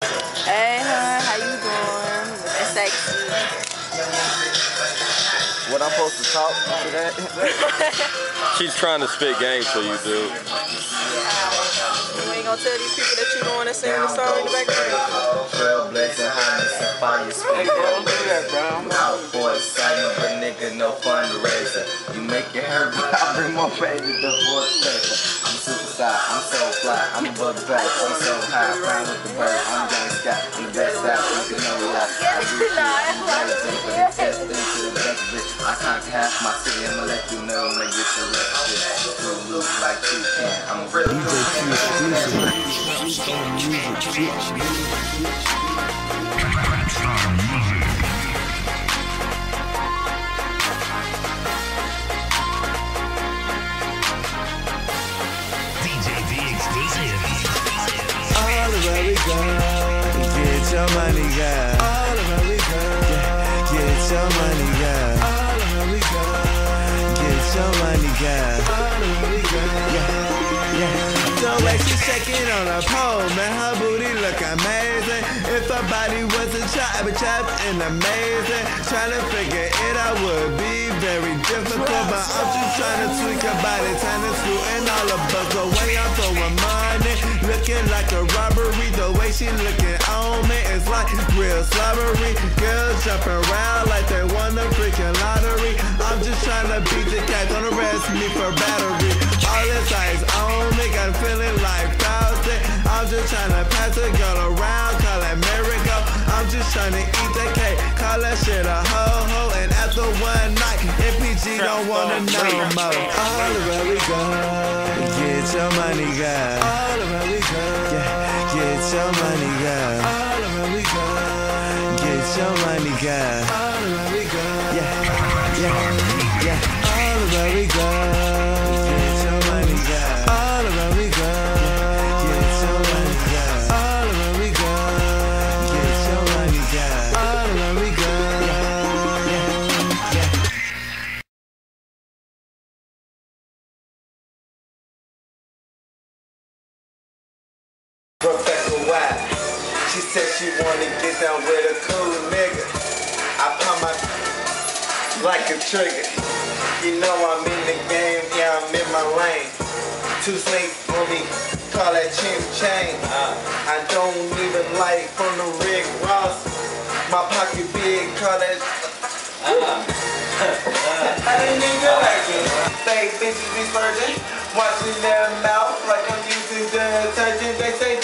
Hey, hun, how you doing? That's sexy. What I'm supposed to talk to that? She's trying to spit game for you, dude. You ain't gonna tell these people that you don't wanna sing the song in the background? Trailblazing, highness, and fire spit. don't do that, bro. Out for a sign, but nigga, no fundraiser. I bring more baby to paper. I'm super side, I'm so fly, I'm above the back, I'm so high, flying with the bird, I'm young Scott, I'm the best out, you can know. I do shit amazing, but it's best into the best bitch. I half my city, I'ma let you know when I get the rest shit. Like I'm real. DJ your money, girl. All go. Get your money, girl. All around we go. Get your money, girl. All around we go. Yeah, yeah. The way she's shaking on her pole, man, her booty look amazing. If her body was a chop, a chop and amazing. Trying to figure it out would be very difficult, but I'm just trying to tweak her body, trying to screw in all the bugs away. I'm throwing money, looking like a robbery. The way she looking on me like real slobbery. Girls jumping around like they won the freaking lottery. I'm just trying to beat the cat, don't arrest me for battery. All this ice on me, got feeling like thousand. I'm just trying to pass a girl around, call that miracle. I'm just trying to eat the cake, call that shit a ho ho. And after one night, MPG don't wanna know more. All around we go, get your money, girl. All around we go, yeah, get your money, girl. Your money, girl. Wanna get down with a cool nigga. I pump my like a trigger. You know I'm in the game, yeah, I'm in my lane. Two snakes on me, call that chin chain. I don't even like from the Rick Ross. My pocket big, call that. Uh, uh, uh. I didn't even like it. Fake bitches be spurging, watching their mouth like I'm using the detergent. They say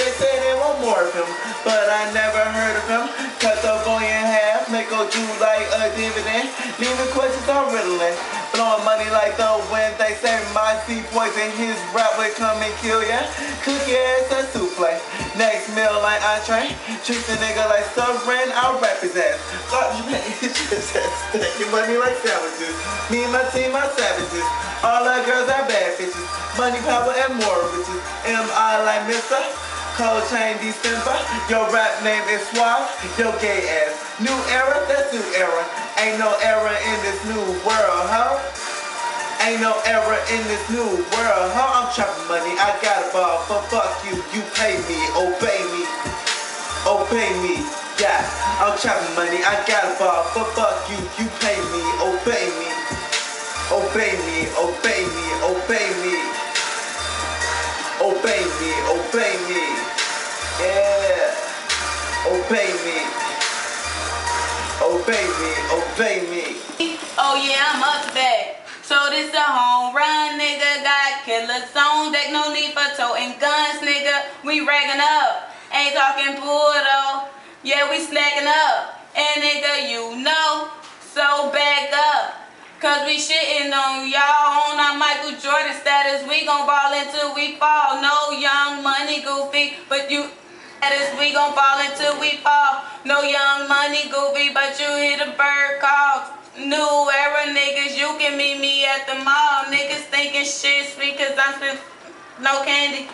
him, but I never heard of him. Cut the boy in half, make go do like a dividend. Leaving questions on riddling, blowing money like the wind. They say my sea poison, his rap would come and kill ya. Cook your ass a souffle. Next meal like entree, treat the nigga like sovereign. I'll rap his ass. Fuck you. Stacking money like sandwiches. Me and my team are savages. All our girls are bad bitches. Money, power, and more bitches. Am I like Mr. Cold chain December. Your rap name is Suave. Your gay ass. New era, that's new era. Ain't no era in this new world, huh? Ain't no error in this new world, huh? I'm trapping money, I got a ball, but fuck you, you pay me, obey me, obey me, yeah. I'm trapping money, I got a ball, but fuck you, you pay me, obey me, obey me, obey me, obey me, obey me, yeah, obey me, obey me, obey me. Oh yeah, I'm up bat. So this a home run, nigga. Got killers on deck, no need for toting guns, nigga. We ragging up, ain't talking bull though. Yeah, we slacking up, and nigga, you know. So back up, cause we shitting on y'all on our Michael Jordan status. We gon' ball until we fall. No young money goofy, but you. Status, we gon' fall until we fall. No young money goofy, but you hear the bird call. New era niggas, you can meet me at the mall. Niggas thinking shit sweet cause I'm spit no candy.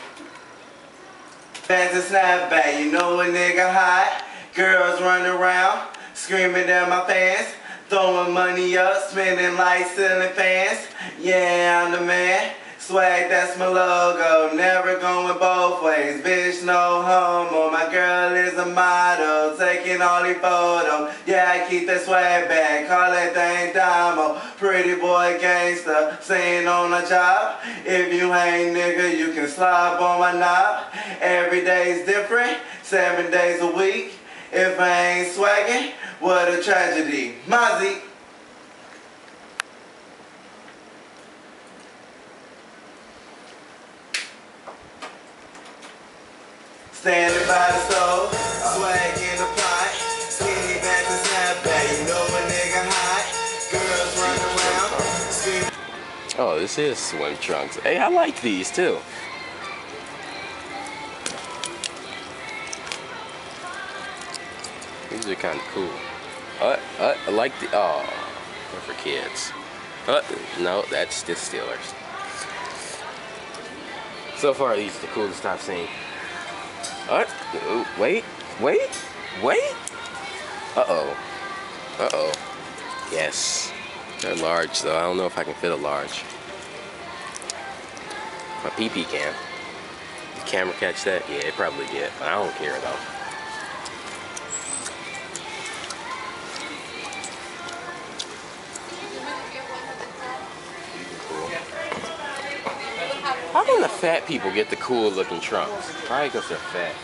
Fans a snapback, you know a nigga hot. Girls run around, screaming at my fans. Throwing money up, spending like ceiling fans. Yeah, I'm the man. Swag, that's my logo. Never going both ways. Bitch, no homo. My girl is a model, taking all these photos. Yeah, I keep that swag bag, call that thing Damo. Pretty boy gangster, staying on a job. If you ain't nigga, you can slob on my knob. Every day's different, seven days a week. If I ain't swagging, what a tragedy. Mozzie. Standing by the stove, swag in the pot, skinny back to snapback. You know a nigga hot. Girls run around. Oh, this is swim trunks. Hey, I like these too. These are kind of cool. Uh, uh, I like the. Oh, for kids. Uh, no, that's the Steelers. So far, these are the coolest I've seen. Uh, wait, wait, wait. Uh oh. Uh oh. Yes. They're large though. I don't know if I can fit a large. My PP can. The camera catch that? Yeah, it probably did. But I don't care though. Fat people get the cool looking trunks? Probably because they're fat.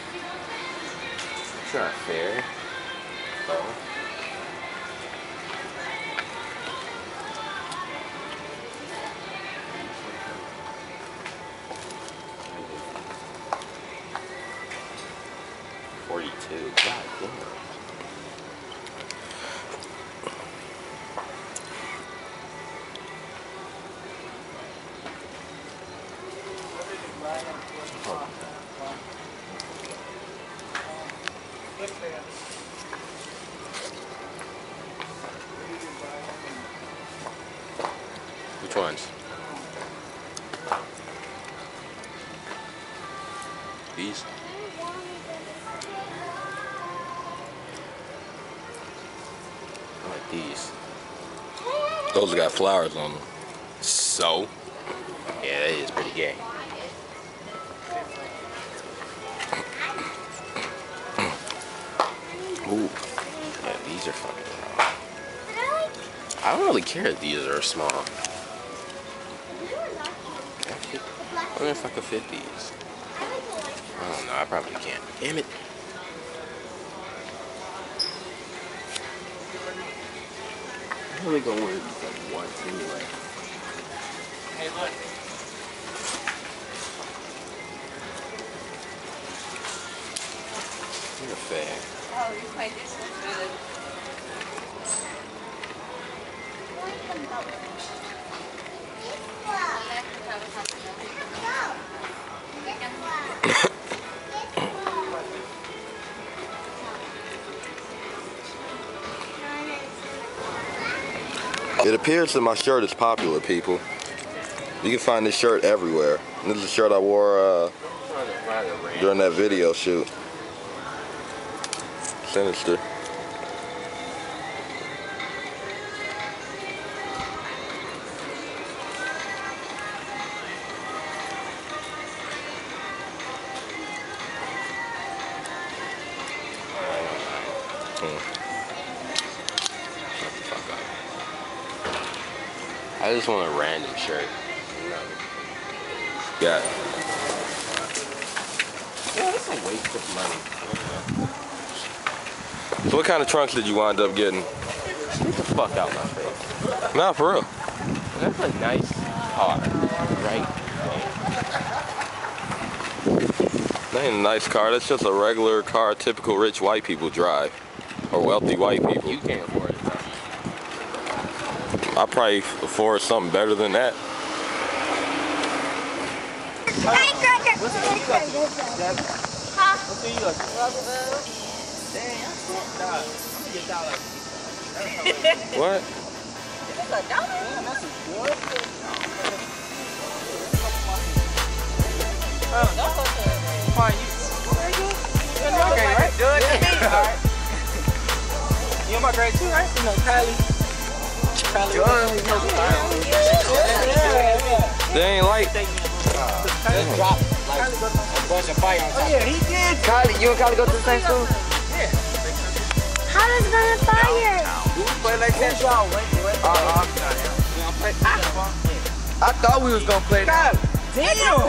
It's not fair. These. Those got flowers on them. So? Yeah, that is pretty gay. Ooh. Yeah, these are fucking. I don't really care if these are small. I wonder if I could fit these. I don't know, I probably can't. Damn it. Only gonna wear these like once anyway. Hey, look. You're a fag. Oh, you played this one good. It appears that my shirt is popular, people. You can find this shirt everywhere. This is a shirt I wore uh, during that video shoot. Sinister. Hmm. I just want a random shirt. Got it. Yeah, that's a waste of money. So what kind of trunks did you wind up getting? Get the fuck out my face. Nah, for real. That's a nice car, right? That ain't a nice car. That's just a regular car typical rich white people drive. Or wealthy white people. You can't afford it. I probably afford something better than that. What? You in my grade too, right? You know, Kylie. Kylie. They ain't like. Just drop like bunch of fire on top. Yeah, he did. Kylie, you and Kylie go to the same school? How is gonna fire? We play like that. Uh-uh. I thought we was gonna play that. Damn!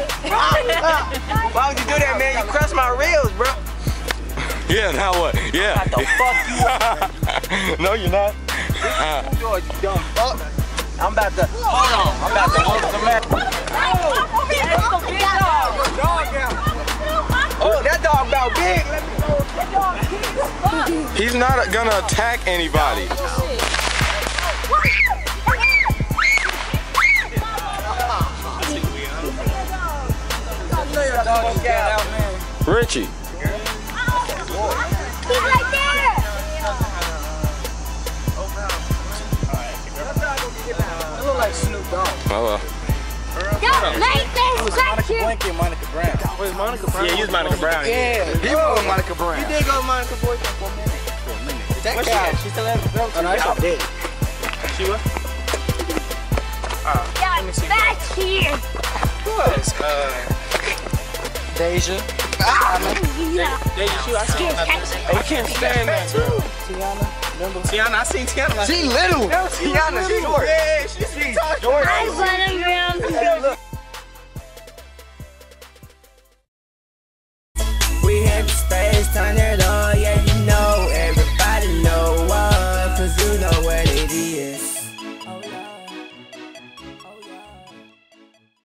Why would you do that, man? You crushed my reels, bro. Yeah, now what? Yeah. the fuck you no, you're not. George, you dumb fuck. I'm about to, hold on, I'm about to hold some man. Oh, that dog about big. Let me go. He's not gonna attack anybody. Dog, get out, man. Richie. He's right there. Like Snoop Dogg. Oh well. Don't make this Monica. Blanket, Monica Brown. Where's Monica Brown? Yeah, use Monica Brown. Yeah, he was with Monica Brown. He did go Monica Boyfriend for a minute. For That Where she guy, at? she still has a belt. Oh, no, it's up dead. She was? Uh, yeah, back here. Uh, Deja. Yeah. Deja, she, I seen her. I can't stand that. Tiana, remember? Tiana, I seen Tiana. Like, She little. Tiana, short. Yeah, she's She's short. I want to ground.